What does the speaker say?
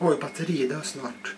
Oj, batteriet dör snart.